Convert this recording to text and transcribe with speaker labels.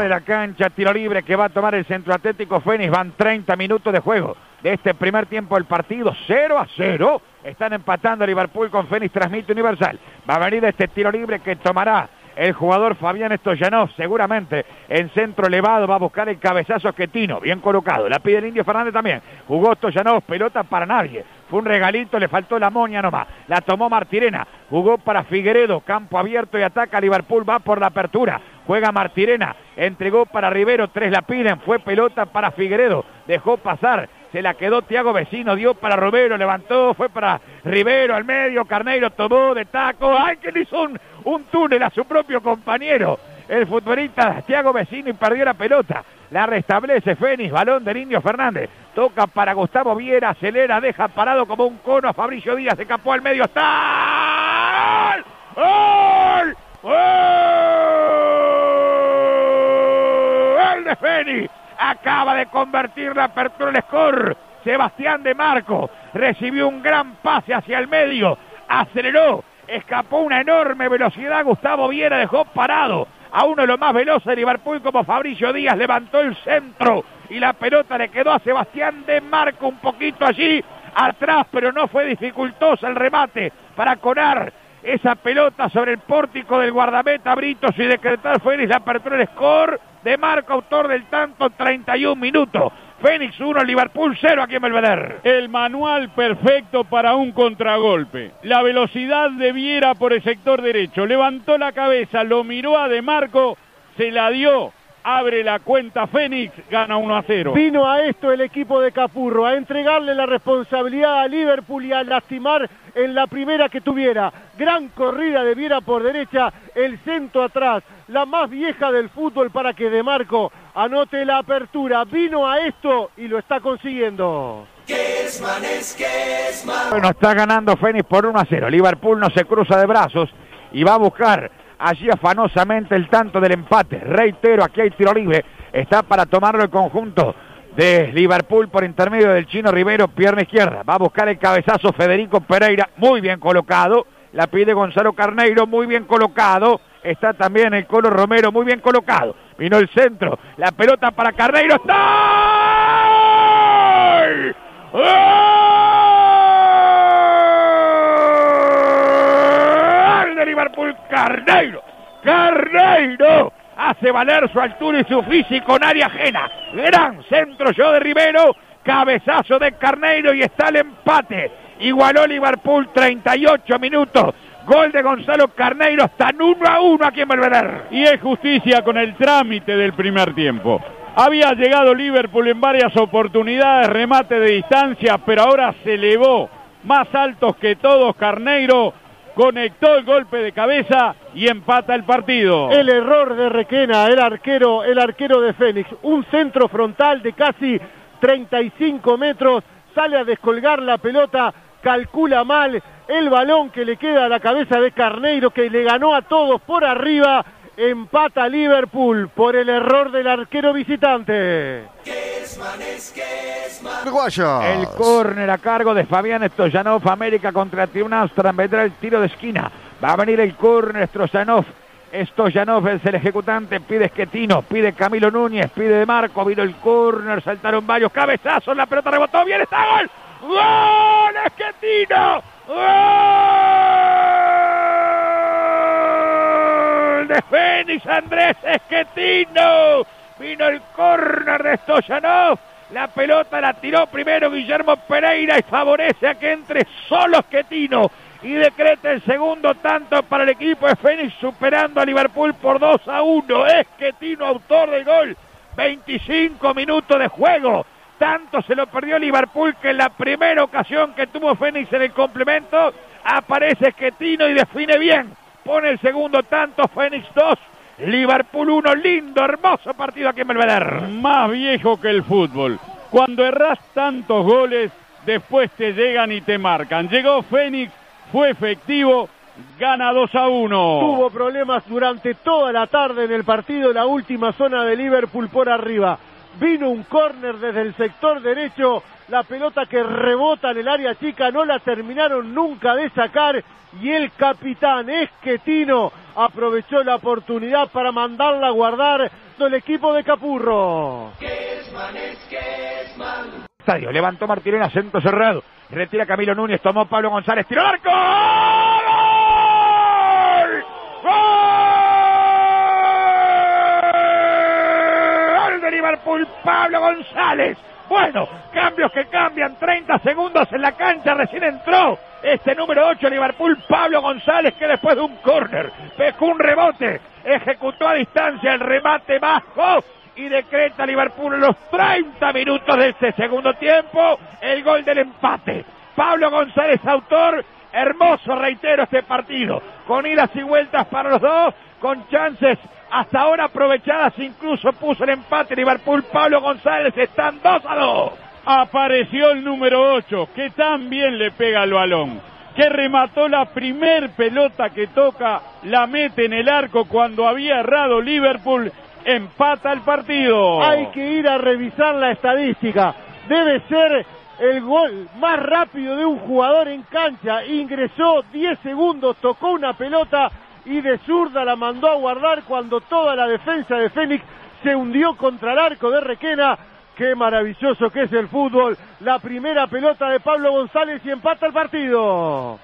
Speaker 1: de la cancha, tiro libre que va a tomar el Centro Atlético Fénix. Van 30 minutos de juego de este primer tiempo del partido. 0 a 0. Están empatando Liverpool con Fénix. Transmite Universal. Va a venir este tiro libre que tomará el jugador Fabián Stoyanov, seguramente en centro elevado, va a buscar el cabezazo Quetino, bien colocado. La pide el Indio Fernández también. Jugó Stoyanov, pelota para nadie. Fue un regalito, le faltó la moña nomás. La tomó Martirena. Jugó para Figueredo, campo abierto y ataca Liverpool. Va por la apertura. Juega Martirena. Entregó para Rivero. Tres la piden. Fue pelota para Figueredo. Dejó pasar. Se la quedó Tiago Vecino. Dio para Romero. Levantó. Fue para Rivero al medio. Carneiro tomó de taco. ¡Ay, que le hizo un, túnel a su propio compañero! El futbolista Tiago Vecino y perdió la pelota. La restablece Fénix, balón del Indio Fernández. Toca para Gustavo Viera, acelera, deja parado como un cono a Fabricio Díaz. Se capó al medio. ¡Está! ¡Gol Acaba de convertir la apertura el score. Sebastián de Marco recibió un gran pase hacia el medio. Aceleró. Escapó una enorme velocidad. Gustavo Viera dejó parado a uno de los más veloces de Liverpool como Fabricio Díaz, levantó el centro y la pelota le quedó a Sebastián de Marco un poquito allí atrás, pero no fue dificultoso el remate para conar esa pelota sobre el pórtico del guardameta Britos y decretar Félix la apertura del score de Marco, autor del tanto 31 minutos. Fénix 1, Liverpool 0 aquí en Belvedere.
Speaker 2: El manual perfecto para un contragolpe. La velocidad de Viera por el sector derecho. Levantó la cabeza, lo miró a De Marco, se la dio. Abre la cuenta Fénix, gana 1 a 0.
Speaker 3: Vino a esto el equipo de Capurro, a entregarle la responsabilidad a Liverpool y a lastimar en la primera que tuviera. Gran corrida de Viera por derecha, el centro atrás, la más vieja del fútbol para que De Marco anote la apertura. Vino a esto y lo está consiguiendo.
Speaker 1: Bueno, está ganando Fénix por 1 a 0. Liverpool no se cruza de brazos y va a buscar allí afanosamente el tanto del empate. Reitero, aquí hay tiro libre. Está para tomarlo el conjunto de Liverpool por intermedio del chino Rivero, pierna izquierda. Va a buscar el cabezazo Federico Pereira, muy bien colocado. La pide Gonzalo Carneiro, muy bien colocado. Está también el Colo Romero, muy bien colocado. Vino el centro, la pelota para Carneiro. ¡Gol Carneiro. Carneiro hace valer su altura y su físico en área ajena. Gran centro yo de Rivero, cabezazo de Carneiro y está el empate. Igualó Liverpool 38 minutos. Gol de Gonzalo Carneiro, están uno a uno aquí en Belvedere.
Speaker 2: Y es justicia con el trámite del primer tiempo. Había llegado Liverpool en varias oportunidades, remate de distancia, pero ahora se elevó más altos que todos. Carneiro conectó el golpe de cabeza y empata el partido.
Speaker 3: El error de Requena, el arquero, el arquero de Fénix. Un centro frontal de casi 35 metros, sale a descolgar la pelota, calcula mal el balón que le queda a la cabeza de Carneiro que le ganó a todos por arriba. Empata Liverpool por el error del arquero visitante.
Speaker 1: El córner a cargo de Fabián Stoyanov, América contra Austria, vendrá el tiro de esquina. Va a venir el córner Stoyanov. Stoyanov es el ejecutante, pide Esquetino, pide Camilo Núñez, pide De Marco, vino el córner, saltaron varios cabezazos, la pelota rebotó, bien está gol. ¡Gol! ¡Esquetino! ¡Gol! De Fénix Andrés Esquetino. Vino el córner de Stoyanov. La pelota la tiró primero Guillermo Pereira y favorece a que entre solo Esquetino y decreta el segundo tanto para el equipo de Fénix superando a Liverpool por 2 a 1. Esquetino, autor del gol. 25 minutos de juego. Tanto se lo perdió Liverpool que en la primera ocasión que tuvo Fénix en el complemento aparece Esquetino y define bien. Pone el segundo tanto Fénix 2. Liverpool 1, lindo, hermoso partido aquí en Belvedere.
Speaker 2: Más viejo que el fútbol. Cuando errás tantos goles, después te llegan y te marcan. Llegó Fénix, fue efectivo, gana 2 a 1.
Speaker 3: Tuvo problemas durante toda la tarde en el partido, la última zona de Liverpool por arriba. Vino un córner desde el sector derecho. La pelota que rebota en el área chica no la terminaron nunca de sacar. Y el capitán Esquetino aprovechó la oportunidad para mandarla a guardar del equipo de Capurro.
Speaker 1: Estadio, levantó Martirena, centro cerrado. Retira Camilo Núñez, tomó Pablo González, tiró al arco. ¡Gol! ¡Gol de Liverpool, Pablo González! Bueno, cambios que cambian, 30 segundos en la cancha, recién entró este número 8 Liverpool, Pablo González, que después de un córner, pescó un rebote, ejecutó a distancia el remate bajo y decreta Liverpool los 30 minutos de este segundo tiempo el gol del empate. Pablo González, autor, hermoso, reitero, este partido, con idas y vueltas para los dos, con chances hasta ahora aprovechadas, incluso puso el empate Liverpool, Pablo González, están 2 a 2.
Speaker 2: Apareció el número 8, que también le pega al balón, que remató la primer pelota que toca, la mete en el arco cuando había errado Liverpool, empata el partido.
Speaker 3: Hay que ir a revisar la estadística. Debe ser el gol más rápido de un jugador en cancha. Ingresó 10 segundos, tocó una pelota y de zurda la mandó a guardar cuando toda la defensa de Fénix se hundió contra el arco de Requena. Qué maravilloso que es el fútbol. La primera pelota de Pablo González y empata el partido.